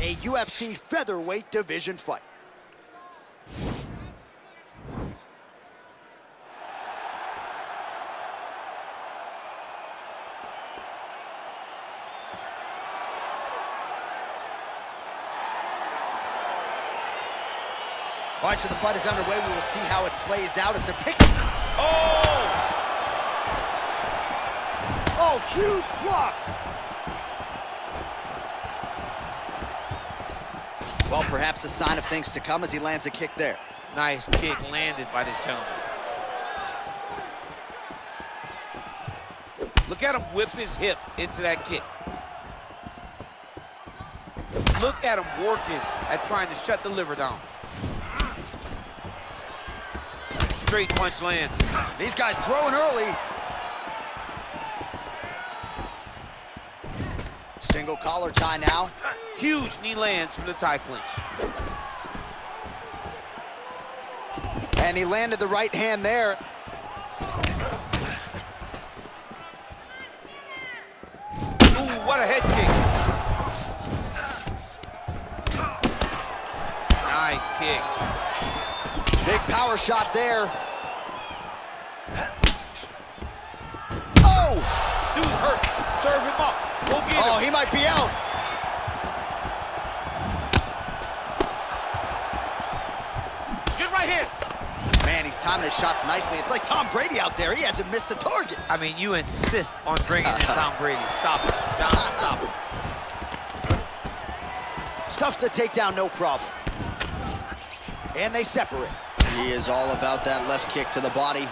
a UFC featherweight division fight. All right, so the fight is underway. We will see how it plays out. It's a pick. Oh! Oh, huge block. Well, perhaps a sign of things to come as he lands a kick there. Nice kick landed by this gentleman. Look at him whip his hip into that kick. Look at him working at trying to shut the liver down. Straight punch lands. These guys throwing early. Single collar tie now. Huge knee lands from the tie clinch. And he landed the right hand there. Ooh, what a head kick. Nice kick. Big power shot there. Oh! Dude's hurt. Serve him up. Go get Oh, him. he might be out. He's timing his shots nicely. It's like Tom Brady out there. He hasn't missed the target. I mean, you insist on bringing in Tom Brady. Stop it. John, stop it. Stuffs the takedown, no problem. And they separate. He is all about that left kick to the body.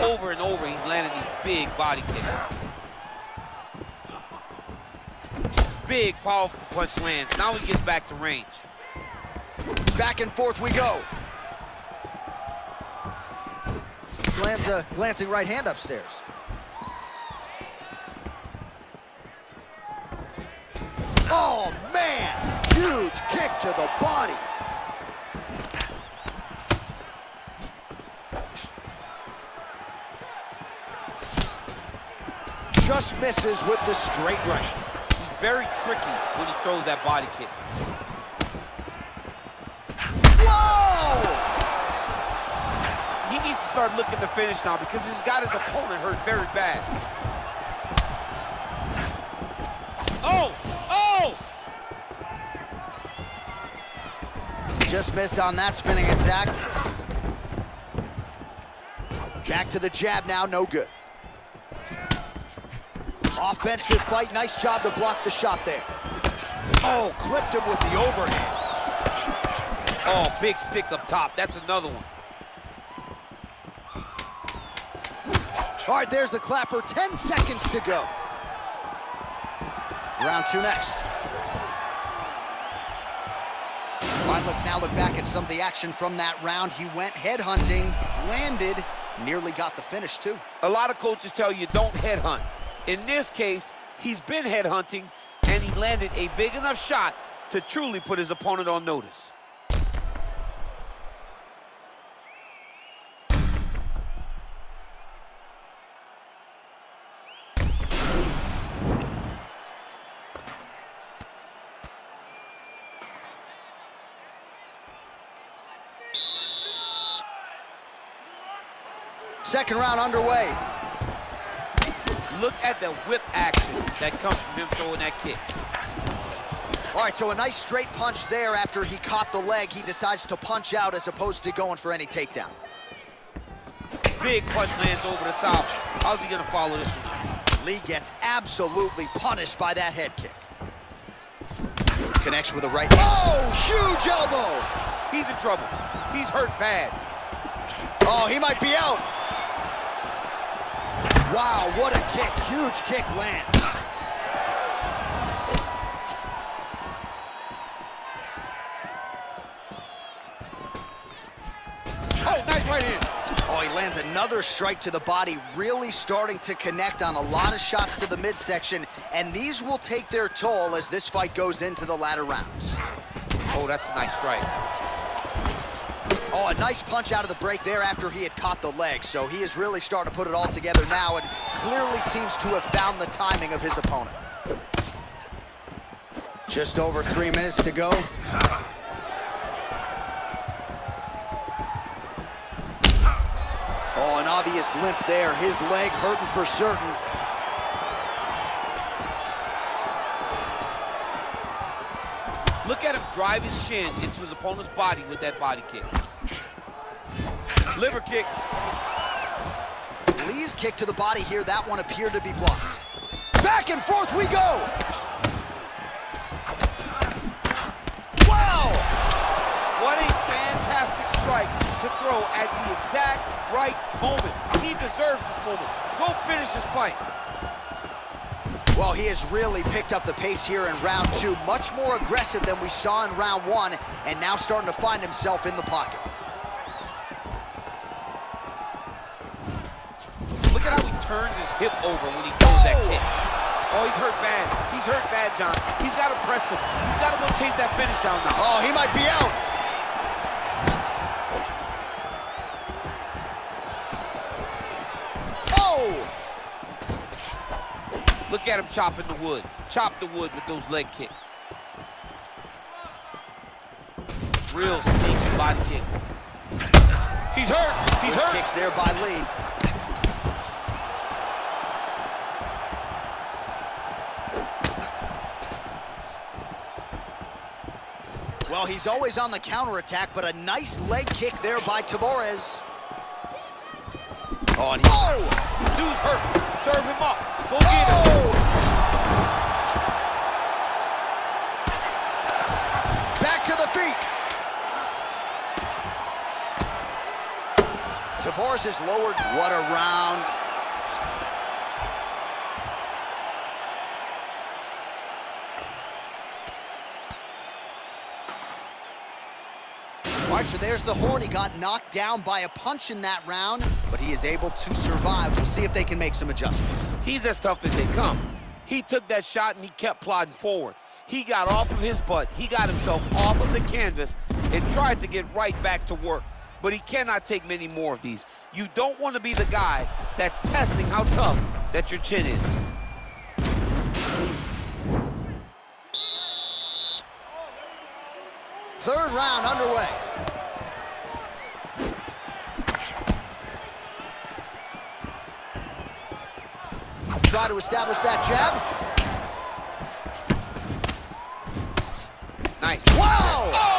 Over and over, he's landing these big body kicks. Big, powerful punch lands. Now he gets back to range. Back and forth we go. Lands a glancing right hand upstairs. Oh, man! Huge kick to the body. Just misses with the straight right. Very tricky when he throws that body kick. Whoa! He needs to start looking to finish now because he's got his opponent hurt very bad. Oh! Oh! Just missed on that spinning attack. Back to the jab now, no good. Offensive fight, nice job to block the shot there. Oh, clipped him with the overhand. Oh, big stick up top. That's another one. All right, there's the clapper, 10 seconds to go. Round two next. All right, let's now look back at some of the action from that round. He went headhunting, landed, nearly got the finish too. A lot of coaches tell you don't headhunt. In this case, he's been headhunting and he landed a big enough shot to truly put his opponent on notice. Second round underway. Look at the whip action that comes from him throwing that kick. All right, so a nice straight punch there after he caught the leg. He decides to punch out as opposed to going for any takedown. Big punch lands over the top. How's he gonna follow this one? Lee gets absolutely punished by that head kick. Connects with a right. Oh, huge elbow. He's in trouble. He's hurt bad. Oh, he might be out. Wow, what a kick. Huge kick lands. Oh, nice right hand. Oh, he lands another strike to the body, really starting to connect on a lot of shots to the midsection, and these will take their toll as this fight goes into the latter rounds. Oh, that's a nice strike. Oh, a nice punch out of the break there after he had caught the leg. So he is really starting to put it all together now and clearly seems to have found the timing of his opponent. Just over three minutes to go. Oh, an obvious limp there. His leg hurting for certain. Look at him drive his shin into his opponent's body with that body kick. Liver kick. Lee's kick to the body here, that one appeared to be blocked. Back and forth we go! Wow! What a fantastic strike to throw at the exact right moment. He deserves this moment. Go finish this fight. Well, he has really picked up the pace here in round two. Much more aggressive than we saw in round one, and now starting to find himself in the pocket. Look at how he turns his hip over when he throws that kick. Oh, he's hurt bad. He's hurt bad, John. He's got to press him. He's got to go chase that finish down now. Oh, he might be out. Oh! Look at him chopping the wood. Chop the wood with those leg kicks. Real sneaky body kick. He's hurt. He's Good hurt. kicks there by Lee. Well, he's always on the counterattack, but a nice leg kick there by Tavares. Oh, and he... Oh! Dude's hurt. Serve him up. Go get him. Oh! Back to the feet. Tavares is lowered. What a round. Right, so there's the horn. He got knocked down by a punch in that round, but he is able to survive. We'll see if they can make some adjustments. He's as tough as they come. He took that shot and he kept plodding forward. He got off of his butt. He got himself off of the canvas and tried to get right back to work. But he cannot take many more of these. You don't want to be the guy that's testing how tough that your chin is. Third round underway. Try to establish that jab. Nice. Wow! Oh!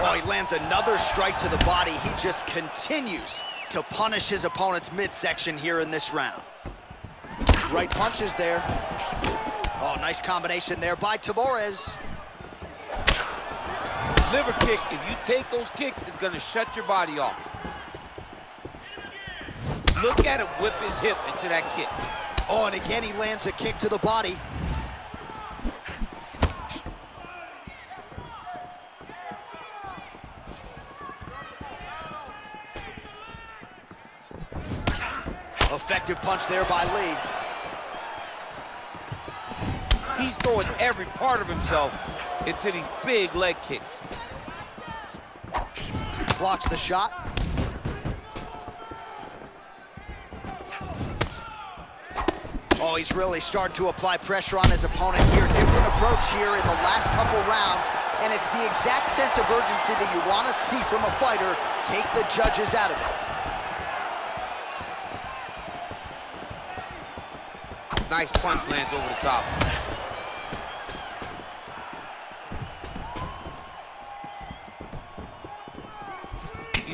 Oh, he lands another strike to the body. He just continues to punish his opponent's midsection here in this round. Right punches there. Oh, nice combination there by Tavares. Liver kicks. If you take those kicks, it's going to shut your body off. Look at him whip his hip into that kick. Oh, and again, he lands a kick to the body. Effective punch there by Lee. He's throwing every part of himself into these big leg kicks. Blocks the shot. Oh, he's really starting to apply pressure on his opponent here. Different approach here in the last couple rounds, and it's the exact sense of urgency that you want to see from a fighter. Take the judges out of it. Nice punch lands over the top.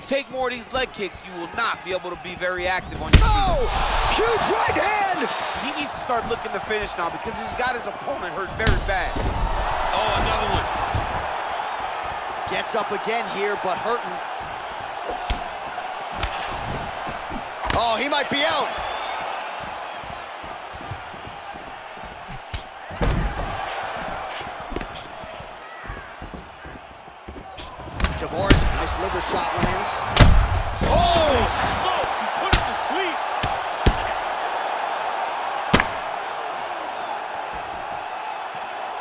Take more of these leg kicks, you will not be able to be very active on your feet. Oh, huge right hand. He needs to start looking to finish now because he's got his opponent hurt very bad. Oh, another one. Gets up again here, but hurting. Oh, he might be out. Liver shot lands. Oh! Smoke! Put him to sleep.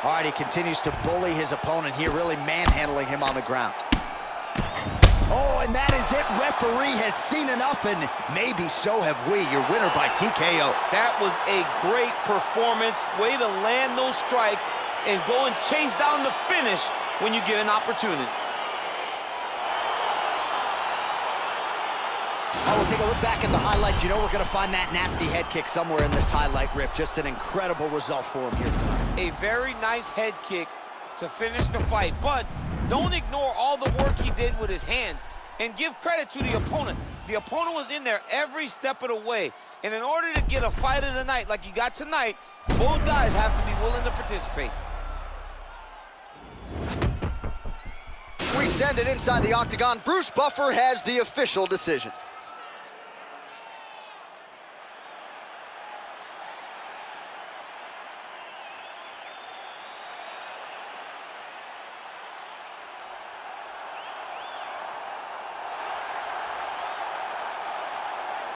All right, he continues to bully his opponent here, really manhandling him on the ground. Oh, and that is it. Referee has seen enough, and maybe so have we. Your winner by TKO. That was a great performance. Way to land those strikes and go and chase down the finish when you get an opportunity. We'll take a look back at the highlights. You know we're going to find that nasty head kick somewhere in this highlight rip. Just an incredible result for him here tonight. A very nice head kick to finish the fight, but don't ignore all the work he did with his hands and give credit to the opponent. The opponent was in there every step of the way. And in order to get a fight of the night like you got tonight, both guys have to be willing to participate. We send it inside the octagon. Bruce Buffer has the official decision.